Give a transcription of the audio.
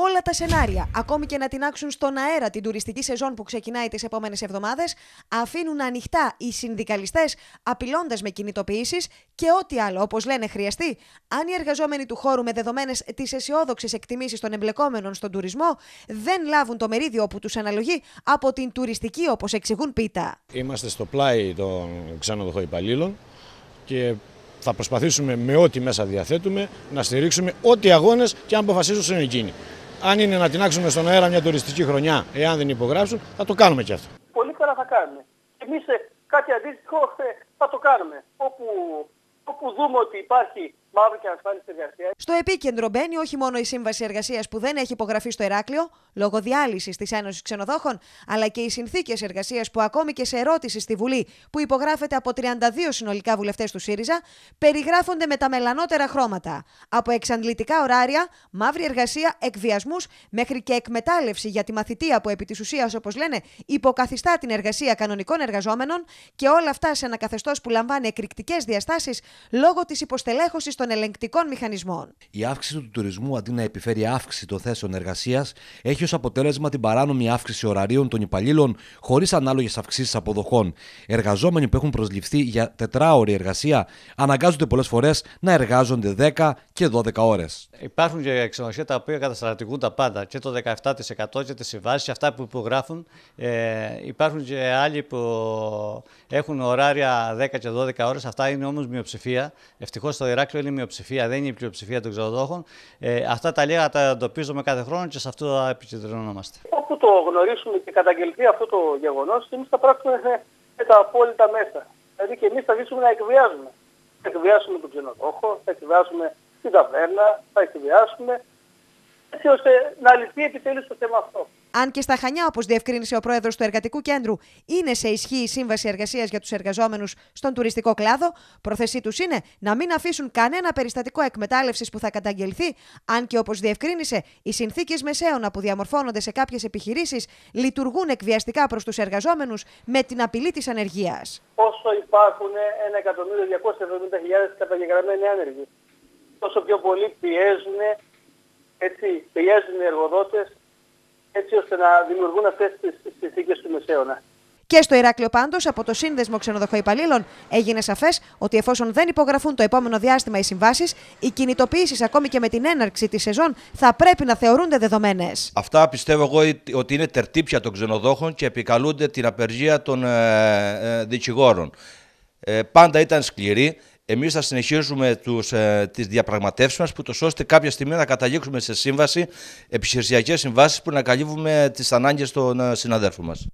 όλα τα σενάρια, ακόμη και να τεινάξουν στον αέρα την τουριστική σεζόν που ξεκινάει τις επόμενες εβδομάδες, αφήνουν ανοιχτά οι συνδικαλιστές, απειλώντας με κινητοποιήσεις και ό,τι άλλο, όπως λένε, χρειαστεί, αν οι εργαζόμενοι του χώρου με δεδομένες τις αισιόδοξες εκτιμήσεις των εμπλεκόμενων στον τουρισμό δεν λάβουν το μερίδιο που τους αναλογεί από την τουριστική, όπως εξηγούν πίτα. Είμαστε στο πλάι των ξενοδοχών υπαλλήλων και θα προσπαθήσουμε με ό,τι μέσα διαθέτουμε να στηρίξουμε ό,τι αγώνες και αν αποφασίσουν εκείνοι. Αν είναι να τεινάξουμε στον αέρα μια τουριστική χρονιά, εάν δεν υπογράψουν, θα το κάνουμε και αυτό. Πολύ καλά θα κάνουμε. Εμείς ε, κάτι αντίστοιχο ε, θα το κάνουμε. Όπου, όπου δούμε ότι υπάρχει μαύρη και ασφάλιση εργασίας. Στο επίκεντρο μπαίνει όχι μόνο η σύμβαση εργασίας που δεν έχει υπογραφεί στο Εράκλειο, λόγω διάλυσης της Ένωσης Ξενοδόχων, αλλά και οι συνθήκες εργασίας που ακόμη και σε ερώτηση στη Βουλή, που υπογράφεται από 32 συνολικά βουλευτές του ΣΥΡΙΖΑ, περιγράφονται με τα μελανότερα χρώματα. Από εξαντλητικά ωράρια, μαύρη εργασία, εκβιασμούς, μέχρι και εκμετάλλευση για τη μαθητεία που επί της ουσίας, όπως λένε, υποκαθιστά την εργασία κανονικών εργαζόμενων και όλα αυτά σε ένα καθεστώς που λαμβάνει εκρηκτικές διαστάσεις λόγω της υποστελέχωσης των ελεγκτικών μηχανισμών. Η αύξηση του τουρισμού αντί να επιφέρει αύξηση των θέσεων εργασίας, έχει ως αποτέλεσμα την παράνομη αύξηση ωραρίων των υπαλλήλων χωρίς ανάλογες αυξήσεις αποδοχών. Εργαζόμενοι που έχουν προσληφθεί για τετράωρη εργασία αναγκάζονται πολλές φορές να εργάζονται 10 και 12 ώρες. Υπάρχουν και ξενοδοχεία τα οποία καταστρατηγούν τα πάντα, και το 17% και τις συμβάσεις, αυτά που υπογράφουν. Ε, υπάρχουν και άλλοι που έχουν ωράρια 10 και 12 ώρες, αυτά είναι όμως μειοψηφία. Ευτυχώς το Ηράκλειο είναι η μειοψηφία, δεν είναι η πλειοψηφία των ξενοδόχων. Ε, αυτά τα λίγα τα εντοπίζουμε κάθε χρόνο και σε αυτό επικεντρωνόμαστε. Όπου το γνωρίσουμε και καταγγελθεί αυτό το γεγονός, εμείς θα πράξουμε με τα απόλυτα μέσα. Δηλαδή και εμείς θα ζήσουμε να εκβιάζουμε. Θα εκβιάσουμε τον ξενοδόχο, θα εκβιάσουμε την ταβέρνα, θα εκβιάσουμε έτσι ώστε να λυθεί επιτέλους το θέμα αυτό. Αν και στα Χανιά, όπως διευκρίνησε ο πρόεδρος του Εργατικού Κέντρου, είναι σε ισχύ η σύμβαση εργασίας για τους εργαζόμενους στον τουριστικό κλάδο, πρόθεσή τους είναι να μην αφήσουν κανένα περιστατικό εκμετάλλευσης που θα καταγγελθεί, αν και όπως διευκρίνησε, οι συνθήκες μεσαίωνα που διαμορφώνονται σε κάποιες επιχειρήσεις λειτουργούν εκβιαστικά προς τους εργαζόμενους με την απειλή της ανεργίας. Όσο υπάρχουν 1.270.000 καταγεγραμμένοι άνεργοι, τόσο πιο πολύ πιέζουν, έτσι, πιέζουν οι εργοδότες έτσι ώστε να δημιουργούν αυτές τις συνθήκες του μεσαίωνα. Και στο Ηράκλειο πάντως, από το Σύνδεσμο Ξενοδοχοϊπαλλήλων, έγινε σαφές ότι εφόσον δεν υπογραφούν το επόμενο διάστημα οι συμβάσεις, οι κινητοποιήσεις ακόμη και με την έναρξη της σεζόν θα πρέπει να θεωρούνται δεδομένες. Αυτά πιστεύω εγώ ότι είναι τερτύπια των ξενοδόχων και επικαλούνται την απεργία των ε, ε, δικηγόρων. Ε, πάντα ήταν σκληροί. Εμείς θα συνεχίσουμε τους, ε, τις διαπραγματεύσεις μας, που το ώστε κάποια στιγμή να καταλήξουμε σε σύμβαση, επιχειρησιακές συμβάσεις που να καλύβουμε τις ανάγκες των ε, συναδέλφων μας.